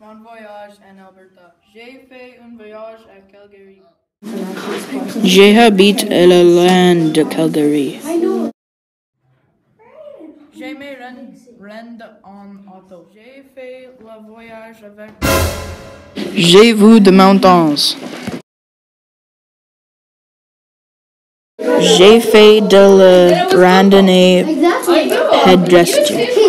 Bon voyage en Alberta. J'ai fait un voyage à Calgary. J'habite à la land de Calgary. J'ai rendre en auto. J'ai fait le voyage avec J'ai vu de mountains. J'ai fait de la randonnée pédestre.